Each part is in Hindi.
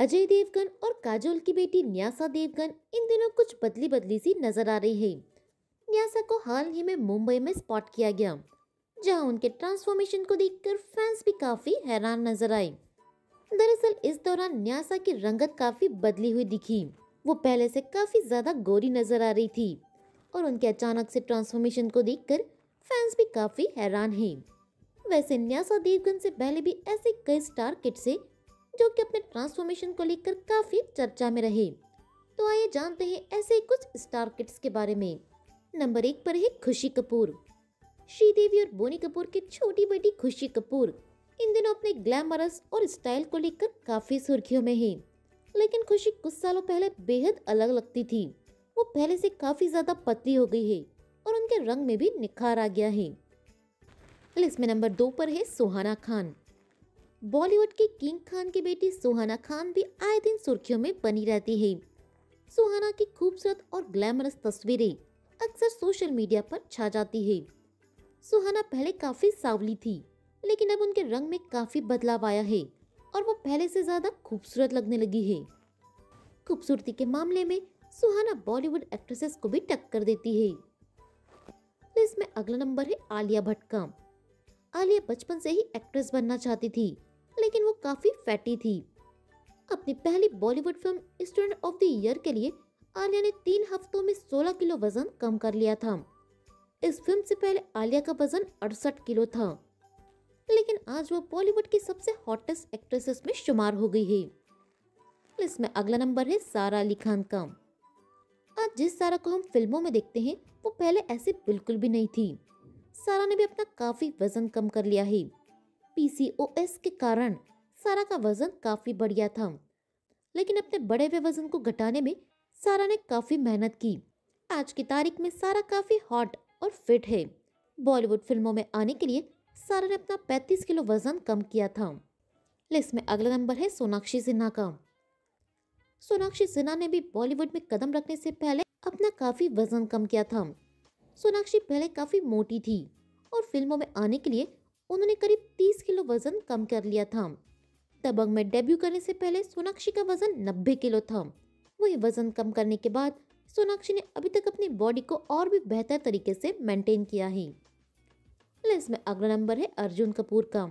अजय देवगन और काजोल की बेटी न्यासा देवगन इन दिनों कुछ बदली बदली सी नज़र आ रही है। न्यासा को हाल ही में मुंबई में स्पॉट किया गया, जहाँ उनके ट्रांसफॉर्मेशन को देखकर फैंस भी काफ़ी हैरान नज़र आए। दरअसल इस दौरान न्यासा की रंगत काफ़ी बदली हुई दिखी, वो पहले से काफ़ी ज़्यादा गोरी नज़र आ रही थी, और उनके अचानक से ट्रांसफॉर्मेशन को देखकर फैंस भी काफ़ी हैरान हैं। वैसे न्यासा देवगन से पहले भी ऐसे कई स्टार किट है जो कि अपने ट्रांसफॉर्मेशन को लेकर काफ़ी चर्चा में रहे। तो आइए जानते हैं ऐसे कुछ स्टार किड्स के बारे में। नंबर एक पर है खुशी कपूर। श्रीदेवी और बोनी कपूर की छोटी बेटी खुशी कपूर। इन दिनों अपने ग्लैमरस और स्टाइल को लेकर काफ़ी सुर्खियों में है। लेकिन खुशी कुछ सालों पहले बेहद अलग लगती थी। वो पहले से काफ़ी ज़्यादा पतली हो गई है और उनके रंग में भी निखार आ गया है। लिस्ट में नंबर दो पर है सुहाना खान। बॉलीवुड की किंग खान की बेटी सुहाना खान भी आए दिन सुर्खियों में बनी रहती है। सुहाना की खूबसूरत और ग्लैमरस तस्वीरें अक्सर सोशल मीडिया पर छा जाती है। सुहाना पहले काफ़ी सावली थी, लेकिन अब उनके रंग में काफ़ी बदलाव आया है और वो पहले से ज़्यादा खूबसूरत लगने लगी है। खूबसूरती के मामले में सुहाना बॉलीवुड एक्ट्रेसेस को भी टक्कर देती है। लिस्ट में अगला नंबर है आलिया भट्ट का। आलिया बचपन से ही एक्ट्रेस बनना चाहती थी लेकिन वो काफ़ी फैटी थी। अपनी पहली Bollywood film student of the year के लिए आलिया ने तीन हफ्तों में 16 किलो वज़न कम कर लिया था। इस फ़िल्म से पहले आलिया का वज़न अड़सठ किलो था। लेकिन आज वो बॉलीवुड की सबसे हॉटेस्ट एक्ट्रेसेस में शुमार हो गई है। लिस्ट में अगला नंबर है सारा अली खान का। आज जिस सारा को हम फ़िल्मों में देखते हैं, वो पहले ऐसे बिल्कुल भी नहीं थी। सारा ने भी अपना काफ़ी वज़न कम कर लिया है। पीसीओएस के कारण सारा का वज़न काफ़ी बढ़ गया था। लेकिन अपने बढ़े हुए वज़न को घटाने में सारा ने काफ़ी मेहनत की। आज की तारीख में सारा काफ़ी हॉट और फिट है। बॉलीवुड फ़िल्मों में आने के लिए सारा ने अपना 35 किलो वज़न कम किया था। लिस्ट में अगला नंबर है सोनाक्षी सिन्हा का। सोनाक्षी सिन्हा ने भी बॉलीवुड में कदम रखने से पहले अपना काफ़ी वज़न कम किया था। सोनाक्षी पहले काफ़ी मोटी थी और फ़िल्मों में आने के लिए उन्होंने करीब 30 किलो वज़न कम कर लिया था। दबंग में डेब्यू करने से पहले सोनाक्षी का वज़न 90 किलो था। वही वज़न कम करने के बाद सोनाक्षी ने अभी तक अपनी बॉडी को और भी बेहतर तरीके से मेंटेन किया है। लिस्ट में अगला नंबर है अर्जुन कपूर का।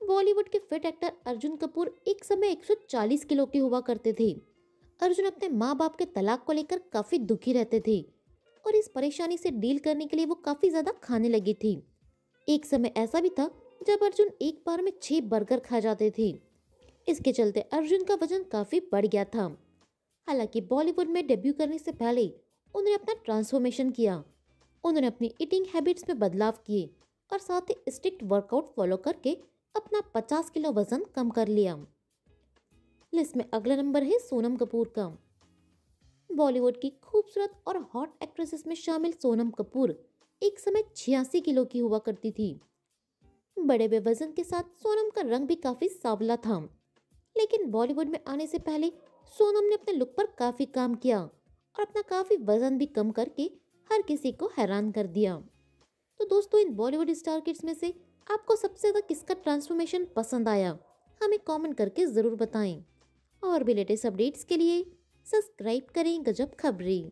बॉलीवुड के फिट एक्टर अर्जुन कपूर एक समय 140 किलो के हुआ करते थे। अर्जुन अपने माँ बाप के तलाक को लेकर काफ़ी दुखी रहते थे और इस परेशानी से डील करने के लिए वो काफ़ी ज़्यादा खाने लगी थी। एक समय ऐसा भी था जब अर्जुन एक बार में छह बर्गर खा जाते थे। इसके चलते अर्जुन का वज़न काफ़ी बढ़ गया था। हालाँकि बॉलीवुड में डेब्यू करने से पहले उन्होंने अपना ट्रांसफॉर्मेशन किया। उन्होंने अपनी ईटिंग हैबिट्स में बदलाव किए और साथ ही स्ट्रिक्ट वर्कआउट फॉलो करके अपना 50 किलो वज़न कम कर लिया। लिस्ट में अगला नंबर है सोनम कपूर का। बॉलीवुड की खूबसूरत और हॉट एक्ट्रेसेस में शामिल सोनम कपूर। एक समय छियासी किलो की हुआ करती थी। बड़े बड़े वज़न के साथ सोनम का रंग भी काफ़ी सावला था। लेकिन बॉलीवुड में आने से पहले सोनम ने अपने लुक पर काफ़ी काम किया और अपना काफ़ी वज़न भी कम करके हर किसी को हैरान कर दिया। तो दोस्तों, इन बॉलीवुड स्टार किड्स में से आपको सबसे ज़्यादा किसका ट्रांसफॉर्मेशन पसंद आया, हमें कमेंट करके ज़रूर बताएँ। और भी लेटेस्ट अपडेट्स के लिए सब्सक्राइब करें गजब खबरें।